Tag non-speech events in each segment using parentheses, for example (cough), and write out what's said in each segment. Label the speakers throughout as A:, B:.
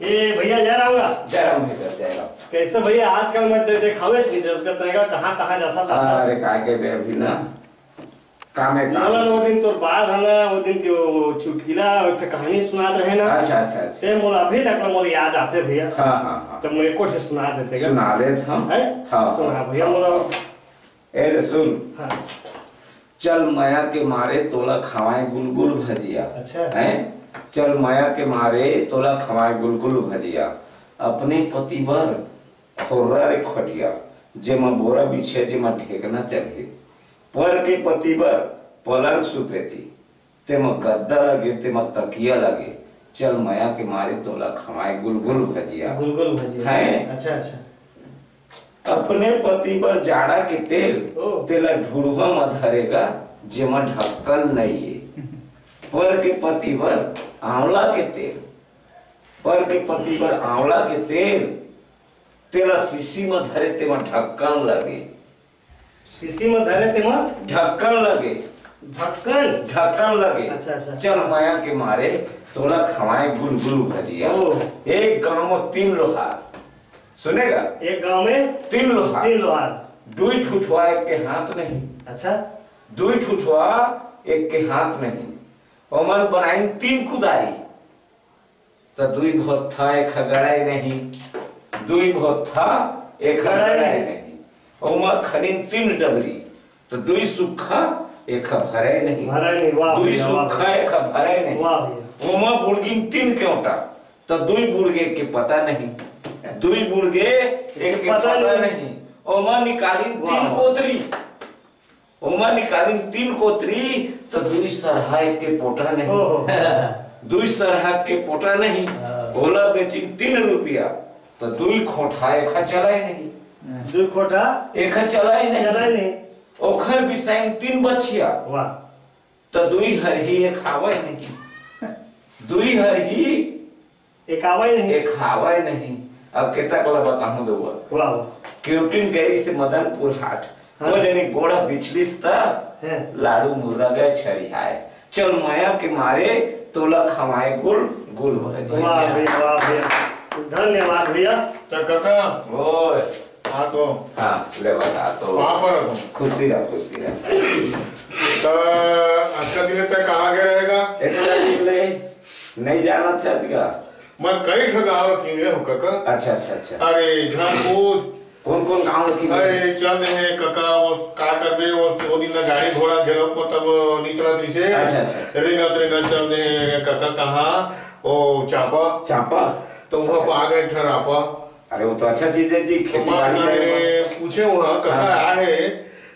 A: ए भैया जा रहा हूँ
B: जय राम भैया जय राम।
A: कैसे भैया आजकल मैं दे, देखावे से नहीं दे उसका तरीका कहाँ कहाँ जाता था?
B: अरे काय के बे अभी ना काम है काम।
A: मोला वो दिन तोर बात है ना वो दिन के वो चुटकिला एक कहानी सुनात रहे ना।
B: अच्छा अच्छा अच्छा।
A: ते मोला अभी तक ना मोला याद आते भैया।
B: हाँ हाँ हाँ।
A: तब मेरे को ठे सुना देते क्या?
B: सुना दे हम।
A: है?
B: हाँ
A: सुना भैया मोला।
B: ए सुन।
A: हाँ।
B: चल माया के मारे तोला खवाए गुलगुल भजिया।
A: अच्छा।
B: हैं? चल माया के मारे तोला खवाए गुलगुल भजिया। अपने पति बर खोर्रा रे खटिया जेमा बोरा बिछे जेमा ढेकना चढ़े। पर के पति बर पलंग सुपेती तेमा गद्दा लगे तेमा तकिया लगे। चल माया के मारे तोला खवाए गुलगुल भजिया।
A: गुलगुल भजिया।
B: है।
A: अच्छा अच्छा।
B: अपने पति पर जाड़ा के तेल तेला ढूढ़वा में धरेगा जेमा ढक्कन नहीं है। पर के पति पर आंवला के तेल। पर के पति पर आंवला के तेल। तेरा शीशी में धरे तेमा ढक्कन लगे।
A: शीशी में धरे ते मत
B: ढक्कन लगे।
A: ढक्कन?
B: ढक्कन लगे।
A: अच्छा, अच्छा।
B: चल माया के मारे तोला खवाए गुलगुल भजिया।
A: ओ।
B: एक गाँव में तीन लोहार सुनेगा?
A: एक गाँव में
B: तीन लोहार
A: तीन लोहार
B: दुई ठुठुआ एक के हाथ नहीं।
A: अच्छा।
B: दुई ठुठुआ एक के हाथ नहीं। ओमन बनाई तीन कुदारी तो दुई भोथा एक गड़ाई नहीं। दुई भोथा एक
A: गड़ाई नहीं।
B: ओमा खनिन तीन डबरी। तो दुई सुखा एक भरे नहीं।
A: भरा नहीं वाह
B: दुई सुखा एक भरे नहीं।
A: वाह
B: ओमा बुड़गिन तीन क्योंटा तो दुई बुड़गे के पता नहीं। दुई बुड़गे एक के
A: पता। नहीं।
B: ओमा निकाली तीन कोतरी। निकाली तीन कोतरी तो दुई सरहा एक के पोटा नहीं। (laughs) दुई सरहा के पोटा नहीं। ओला बेची तीन रुपया तो दुई खोठा एक चलाए नहीं।
A: दू कोठा
B: एक चलाए नहीं।
A: चला नहीं।
B: ओखर बिसाइन तीन बछिया।
A: वाह।
B: तो दुई हरही एक आवे नहीं। (laughs) दुई हरही
A: एक आवाज़ नहीं।
B: एक खावे नहीं। अब केता कला बताऊँ दो
A: वाह।
B: क्यूटिन गई से मदनपुर हाट। वो जने गोड़ा बिछलिस त लाडू मुर्गा गए छरिहाए चल माया के मारे तोला खवाए गुल गुल भजी
A: वाह भैया वाह भैया। धन्यवाद भैया।
C: तो काका।
B: ओए।
C: हाँ तो
B: हाँ ले बता तो
C: वहाँ पर
B: खुशी रह खुशी रह।
C: तो अच्छा दिन तक कहाँ गए रहेगा?
B: इतना निकले नहीं जाना चाहता
C: मैं कई ठगाव किए हो काका।
B: अच्छा अच्छा अच्छा।
C: अरे
B: कौन कौन गाँव की
C: अरे चल रहे काका वो का करबे वो दिन गाड़ी घोड़ा घेरो को तब नहीं दिसे
B: अच्छा, अच्छा।
C: रिंगा रिंगा चल रहे काका कहाँ? ओ चापा।
B: चापा?
C: तो वहाँ पर आ गए ठरापा
B: अरे वो तो अच्छा चीज़ है जी खेती बाड़ी है
C: पूछे वहाँ काका
B: आ
C: आए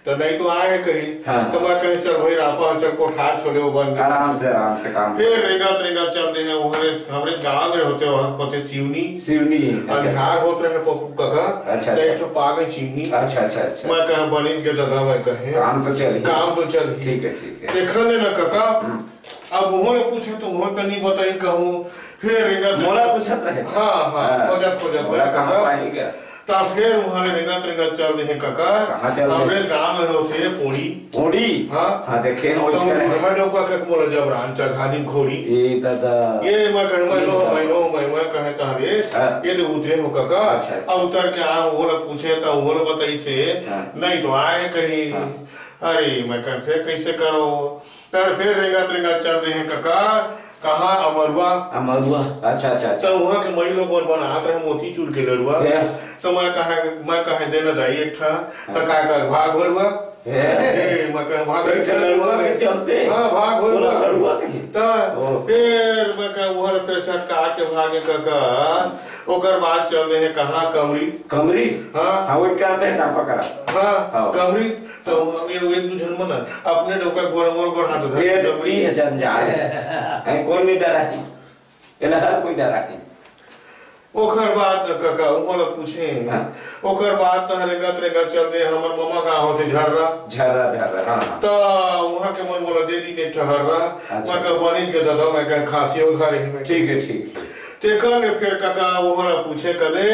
C: तो नहीं तो आए कहीं।
B: हाँ।
C: तो मैं कहे चल भाई रापा चल कोठार छोड़े वो गया
B: आराम से आराम से काम।
C: फिर रेंगा रेंगा चलते हैं हमारे हमारे गाँव में होते वहाँ होते सिवनी।
B: शिवनी
C: अंधार होते रहे पप्पू काका।
B: अच्छा,
C: तो एक
B: अच्छा।
C: ठो पागे चीनी।
B: अच्छा अच्छा अच्छा।
C: मैं कहा बनिज के दादा मैं कहे।
B: काम तो चल ही।
C: काम तो चल ही।
B: ठीक है ठीक है।
C: देखा ने ना काका अब उन्होंने पूछे तो उन्होंने तो नहीं बताई कहूँ। फिर रेंगा
B: मोला पूछत रहे?
C: हाँ हाँ खोजत खोजत।
B: मोला कहाँ पाएगा?
C: तब फिर वहाँ रेंगा रेंगा चल रहे हैं काका
B: कहाँ चल रहे?
C: हमारे गाँव में होते पोड़ी
B: ओड़ी
C: हाँ।
B: हाँ देखे ना
C: तो हर डोका के मोला जबरान चढ़ा खोड़ी
B: ये दादा
C: ये मैं कह मैं लो मैं लो मैं मैं कहे तारे
B: हाँ।
C: ये तो उतरे हो काका
B: अच्छा।
C: अब उतर के आ वो लोग पूछे तो वो लोग बताई से
B: हाँ।
C: नहीं तो आए कहीं
B: हाँ।
C: अरे मैं कह फिर कैसे करो फिर फिर रेंगा रेंगा चल रहे हैं काका कहाँ अमरुआ?
B: अमरुआ अच्छा अच्छा अच्छा।
C: तो वहाँ के मई लोग बनात रहे मोती चूर के लड़ुआ। तो मैं कहा मैं कहा देना चाहिए एक था तो का का भाग भरवा
B: चलते?
C: हाँ भाग तो। फिर मैं कहा के भागे काका ओकर बाद चल रहे हैं कहाँ? कमरी।
B: कमरी?
C: हाँ।
B: हाँ कहते हैं चापा करा
C: हाँ
B: हाँ।
C: कमरी। तो ये अपने डोका गोर मोर गोर हाथ धर
B: ये तो भी है जंजाल है। (laughs) कोई नहीं डरा है ये कोई डरा है
C: ओकर बाद काका उमला पूछे।
B: हाँ।
C: ओकर बाद तो रेगा रेगा चल दे हमर मामा का होते झररा?
B: झररा झररा हाँ त
C: तो वहाँ के मन बोला दे दी ठहररा। ठहरा
B: अच्छा।
C: मैं कहा बनिज के दादा मैं का खासी उधार ही में
B: ठीक है ठीक है।
C: तेकर ने फिर काका वहाँ पूछे कदे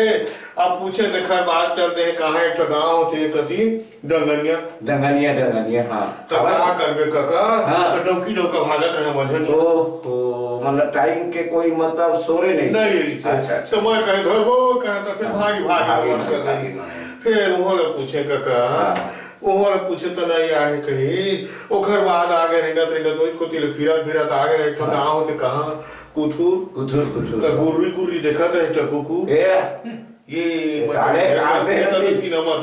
C: अब पूछे देखा बात चलते हैं कहाँ एक ठो गाँव होते कति डंगनिया
B: डंगनिया डंगनिया हाँ।
C: तो कहा करबे काका?
B: हाँ।
C: तो डौकी डौका भागत रहे मझन
B: ओहो मतलब टाइम के कोई मतलब सोरे नहीं।
C: नहीं
B: अच्छा अच्छा
C: तो मैं कहे घर वो कहे तो फिर भागी भागी
B: भागी,
C: मत कर रही। फिर ले पूछे काका
B: हाँ।
C: वहाँ पूछे तो नहीं आए कहीं। ओखर बाद आगे रिंगत रिंगत वही को तिल फिरत फिरत आगे एक ठो गाँव होते कहाँ? कुथुर।
B: कुथुर कुथुर।
C: तो गुर्री गुर्री देखा था एक कुकू।
B: ए
C: ये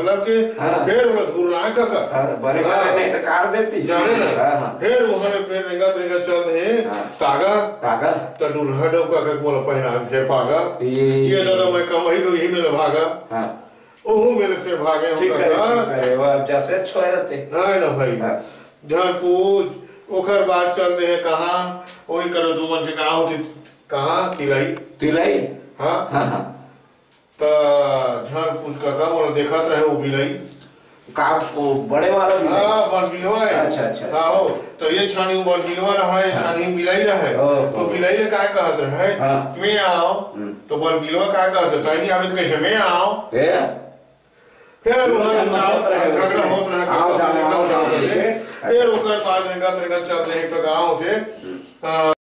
C: मतलब के
B: हाँ।
C: फिर वो काका
B: हाँ, बड़े
C: हाँ।
B: नहीं तो काट देती।
C: जाने ना
B: हाँ, हाँ।
C: फिर वहाँ ले फिर रिंगत रिंगत चल
B: हाँ।
C: तागा। तो दूल्हा डोका का मोला पहना फिर भागा।
B: ये-
C: दादा मैं कमाई को यही में भागा।
B: हाँ।
C: ओहू में फिर भागे हम
B: करे
C: काका
B: वो अब जैसे छोड़ रहते।
C: नहीं ना भाई।
B: हाँ।
C: जहाँ ओखर बाद चल रहे हैं कहाँ? वही करो दो मन के कहाँ होती। कहाँ? तिलाई।
B: तिलाई?
C: हाँ।
B: हाँ हाँ।
C: तो जहाँ पूछ का का मोला देखा रहे वो बिलाई
B: का वो बड़े वाला भी है?
C: हाँ बिलवा है।
B: अच्छा, अच्छा।
C: हाँ हो। तो ये छानी में बिलवा रहा है छानी में बिलाई रहा है। तो बिलाई ने क्या कहत
B: हाँ।
C: मैं आओ
B: हम्म।
C: तो बन बिलवा क्या कहत है? तो आवे तो कैसे मैं आओ
B: ए?
C: फिर उन्होंने चार
B: होत रहे
C: रहे
B: आओ, जाओ ठीक है।
C: फिर ओकर बाद रंगत रंगत चल रहे तो गाँव थे।